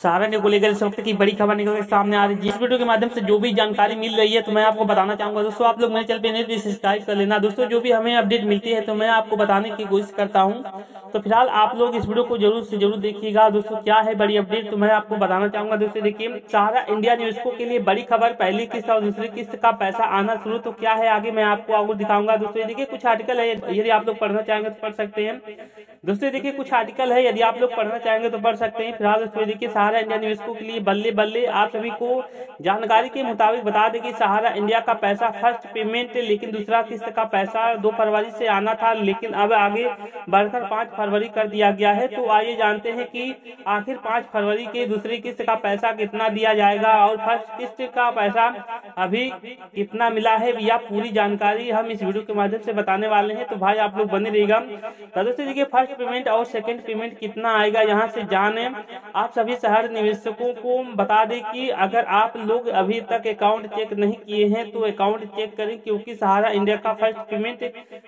सहारा को लेकर इस वक्त की बड़ी खबर निकल के सामने आ रही है। जिस वीडियो के माध्यम से जो भी जानकारी मिल रही है तो मैं आपको बताना चाहूँगा। दोस्तों, आप लोग मेरे चैनल पे नहीं सब्सक्राइब कर लेना। दोस्तों, जो भी हमें अपडेट मिलती है तो मैं आपको बताने की कोशिश करता हूँ। तो फ़िलहाल आप लोग इस वीडियो को ज़रूर से ज़रूर देखिएगा। दोस्तों, क्या है बड़ी अपडेट तो मैं आपको बताना चाहूँगा। दोस्तों, देखिए सहारा इंडिया न्यूज़ को के लिए बड़ी खबर, पहली किस्त और दूसरी किस्त का पैसा आना शुरू। तो क्या है, आगे मैं आपको आगे दिखाऊँगा। दोस्तों देखिए, कुछ आर्टिकल है, यदि आप लोग पढ़ना चाहेंगे तो पढ़ सकते हैं। दोस्तों देखिए, कुछ आर्टिकल है, यदि आप लोग पढ़ना चाहेंगे तो पढ़ सकते हैं। फ़िलहाल, दोस्तों देखिए इंडिया न्यूज़ को लिए बल्ले बल्ले आप सभी को जानकारी के मुताबिक बता दें कि सहारा इंडिया का पैसा फ़र्स्ट पेमेंट, लेकिन दूसरा किस्त का पैसा दो फरवरी से आना था, लेकिन अब आगे बढ़कर पाँच फरवरी कर दिया गया है। तो आइए जानते हैं कि आखिर पाँच फरवरी के दूसरी किस्त का पैसा कितना दिया जाएगा और फ़र्स्ट किस्त का पैसा अभी कितना मिला है यह पूरी जानकारी हम इस वीडियो के माध्यम से बताने वाले हैं। तो भाई, आप लोग बने रहेगा तो दोस्तों, देखिए, फ़र्स्ट पेमेंट और सेकेंड पेमेंट कितना आएगा, यहाँ से जाने। आप सभी शहर निवेशकों को बता दें कि अगर आप लोग अभी तक अकाउंट चेक नहीं किए हैं तो अकाउंट चेक करें, क्योंकि सहारा इंडिया का फ़र्स्ट पेमेंट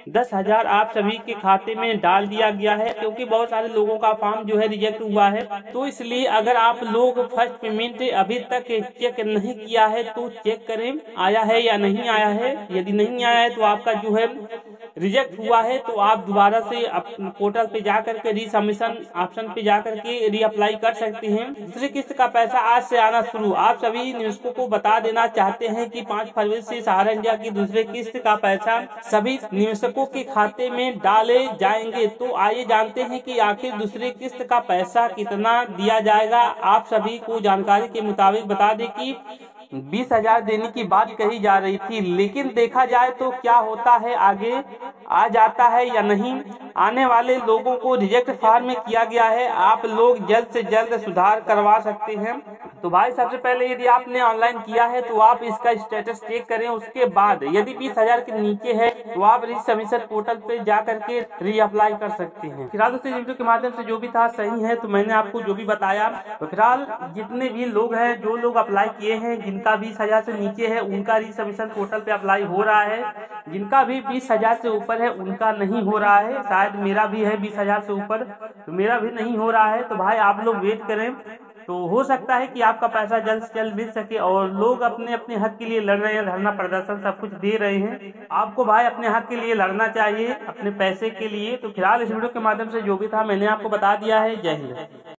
दस हज़ार आप सभी के खाते में डाल दिया गया है, क्योंकि बहुत सारे लोगों का फॉर्म जो है रिजेक्ट हुआ है। तो इसलिए अगर आप लोग फ़र्स्ट पेमेंट अभी तक चेक नहीं किया है तो चेक करें, आया है या नहीं आया है। यदि नहीं आया है तो आपका जो है रिजेक्ट हुआ है तो आप दोबारा से पोर्टल पे जाकर के रीसबमिशन ऑप्शन पे जाकर के रीअप्लाई कर सकते हैं। दूसरी किस्त का पैसा आज से आना शुरू। आप सभी निवेशकों को बता देना चाहते हैं कि पाँच फरवरी से सहारा इंडिया की दूसरे किस्त का पैसा सभी निवेशकों के खाते में डाले जाएँगे। तो आइए जानते हैं कि आखिर दूसरे किस्त का पैसा कितना दिया जाएगा। आप सभी को जानकारी के मुताबिक बता दें कि बीस हज़ार देने की बात कही जा रही थी, लेकिन देखा जाए तो क्या होता है, आगे आ जाता है या नहीं? आने वाले लोगों को रिजेक्ट फार्म में किया गया है। आप लोग जल्द से जल्द सुधार करवा सकते हैं। तो भाई, सबसे पहले यदि आपने ऑनलाइन किया है तो आप इसका स्टेटस चेक करें। उसके बाद यदि बीस हज़ार के नीचे है तो आप रिसमिशन पोर्टल पे जा करके रीअप्लाई कर सकते हैं। फ़िलहाल दोस्तों वीडियो के माध्यम से जो भी था सही है तो मैंने आपको जो भी बताया तो फ़िलहाल जितने भी लोग हैं, जो लोग अप्लाई किए हैं, जिनका बीस हज़ार से नीचे है, उनका रिसमिशन पोर्टल पे अप्लाई हो रहा है। जिनका भी बीस हज़ार से ऊपर है, उनका नहीं हो रहा है। शायद मेरा भी है बीस हज़ार से ऊपर तो मेरा भी नहीं हो रहा है। तो भाई, आप लोग वेट करें। तो हो सकता है कि आपका पैसा जल्द से जल्द मिल सके और लोग अपने अपने हक के लिए लड़ रहे हैं, धरना प्रदर्शन सब कुछ दे रहे हैं। आपको भाई अपने हक के लिए लड़ना चाहिए, अपने पैसे के लिए। तो फ़िलहाल इस वीडियो के माध्यम से जो भी था मैंने आपको बता दिया है। जय हिंद।